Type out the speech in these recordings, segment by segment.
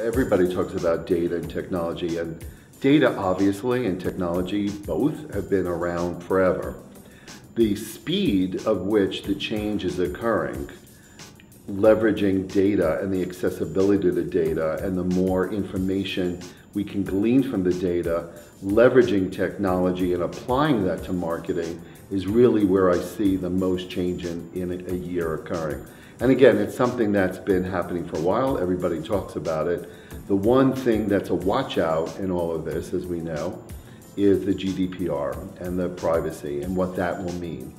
Everybody talks about data and technology, and data obviously and technology both have been around forever. The speed of which the change is occurring, leveraging data and the accessibility to the data and the more information we can glean from the data, leveraging technology and applying that to marketing is really where I see the most change in, in a year occurring. And again, it's something that's been happening for a while. Everybody talks about it. The one thing that's a watch out in all of this, as we know, is the GDPR and the privacy and what that will mean.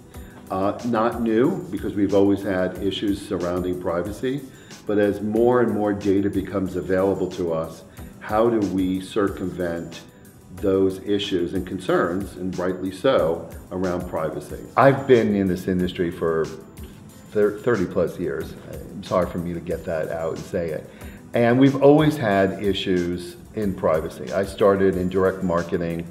Uh, not new, because we've always had issues surrounding privacy, but as more and more data becomes available to us, how do we circumvent those issues and concerns, and rightly so, around privacy? I've been in this industry for 30 plus years. It's hard for me to get that out and say it. And we've always had issues in privacy. I started in direct marketing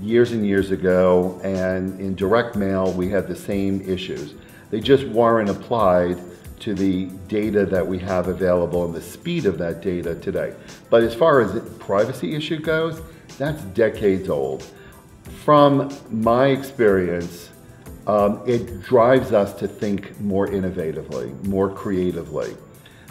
years and years ago, and in direct mail, we had the same issues. They just weren't applied to the data that we have available and the speed of that data today. But as far as privacy issue goes, that's decades old. From my experience, um, it drives us to think more innovatively, more creatively.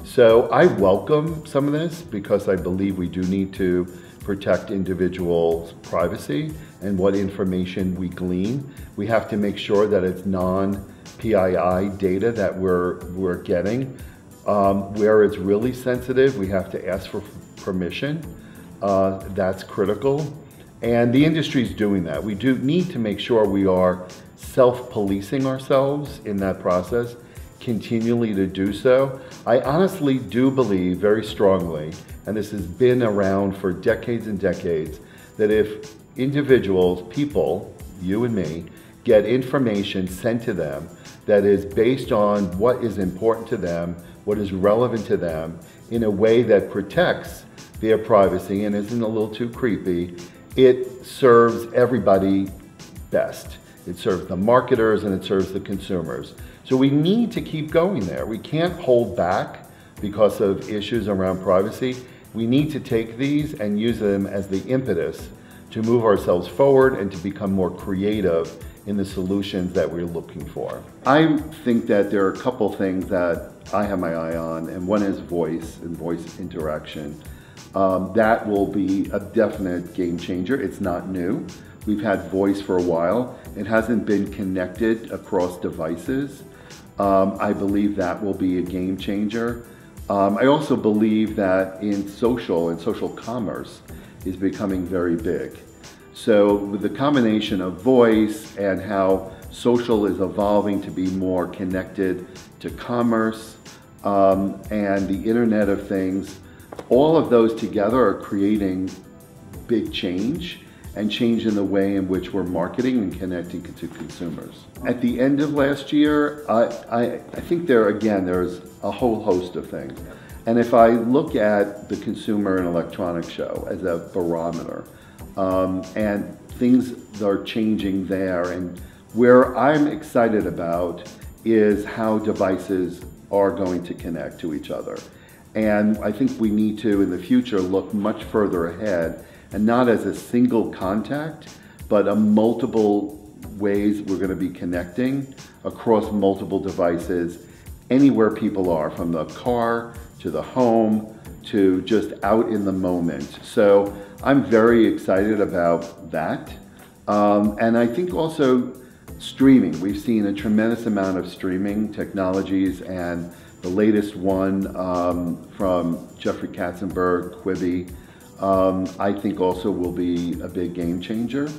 So I welcome some of this because I believe we do need to protect individuals' privacy and what information we glean. We have to make sure that it's non-PII data that we're, we're getting. Um, where it's really sensitive, we have to ask for permission. Uh, that's critical. And the industry is doing that. We do need to make sure we are self-policing ourselves in that process, continually to do so. I honestly do believe very strongly, and this has been around for decades and decades, that if individuals, people, you and me, get information sent to them that is based on what is important to them, what is relevant to them, in a way that protects their privacy and isn't a little too creepy, it serves everybody best. It serves the marketers and it serves the consumers. So we need to keep going there. We can't hold back because of issues around privacy. We need to take these and use them as the impetus to move ourselves forward and to become more creative in the solutions that we're looking for. I think that there are a couple things that I have my eye on, and one is voice and voice interaction. Um, that will be a definite game changer. It's not new. We've had voice for a while. It hasn't been connected across devices. Um, I believe that will be a game changer. Um, I also believe that in social and social commerce is becoming very big. So with the combination of voice and how social is evolving to be more connected to commerce um, and the Internet of Things, all of those together are creating big change and change in the way in which we're marketing and connecting to consumers. At the end of last year, I, I, I think there, again, there's a whole host of things. And if I look at the Consumer and Electronics Show as a barometer, um, and things are changing there, and where I'm excited about is how devices are going to connect to each other. And I think we need to, in the future, look much further ahead and not as a single contact, but a multiple ways we're going to be connecting across multiple devices anywhere people are, from the car to the home to just out in the moment. So I'm very excited about that. Um, and I think also streaming. We've seen a tremendous amount of streaming technologies and the latest one um, from Jeffrey Katzenberg, Quibi, um, I think also will be a big game changer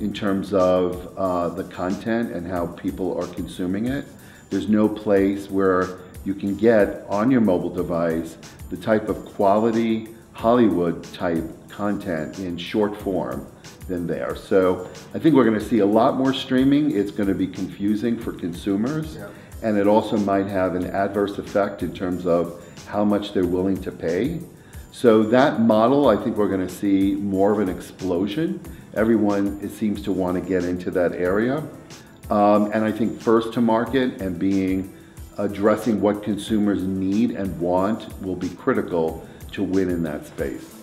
in terms of uh, the content and how people are consuming it. There's no place where you can get on your mobile device the type of quality Hollywood type content in short form than there. So I think we're going to see a lot more streaming. It's going to be confusing for consumers. Yeah. And it also might have an adverse effect in terms of how much they're willing to pay. So that model, I think we're going to see more of an explosion. Everyone it seems to want to get into that area. Um, and I think first to market and being addressing what consumers need and want will be critical to win in that space.